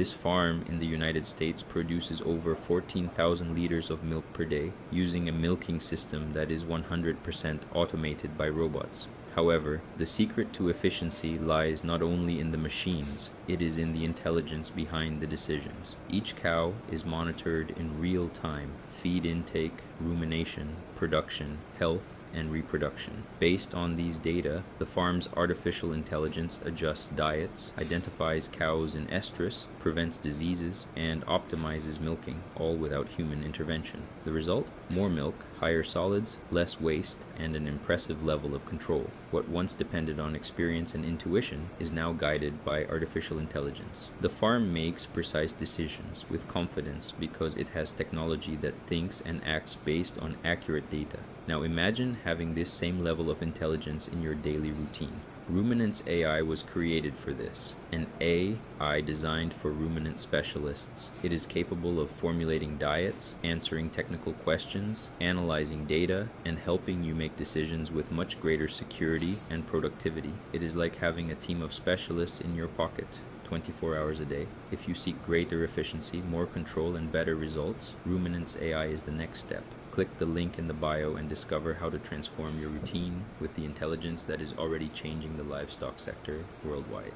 This farm in the United States produces over 14,000 liters of milk per day using a milking system that is 100% automated by robots. However, the secret to efficiency lies not only in the machines, it is in the intelligence behind the decisions. Each cow is monitored in real time feed intake, rumination, production, health, and reproduction. Based on these data, the farm's artificial intelligence adjusts diets, identifies cows in estrus, prevents diseases, and optimizes milking, all without human intervention. The result? More milk, higher solids, less waste, and an impressive level of control. What once depended on experience and intuition is now guided by artificial intelligence. The farm makes precise decisions with confidence because it has technology that thinks and acts based on accurate data. Now imagine having this same level of intelligence in your daily routine. Ruminants AI was created for this, an AI designed for ruminant specialists. It is capable of formulating diets, answering technical questions, analyzing data, and helping you make decisions with much greater security and productivity. It is like having a team of specialists in your pocket. 24 hours a day. If you seek greater efficiency, more control, and better results, Ruminants AI is the next step. Click the link in the bio and discover how to transform your routine with the intelligence that is already changing the livestock sector worldwide.